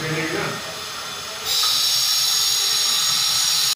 వేరేగా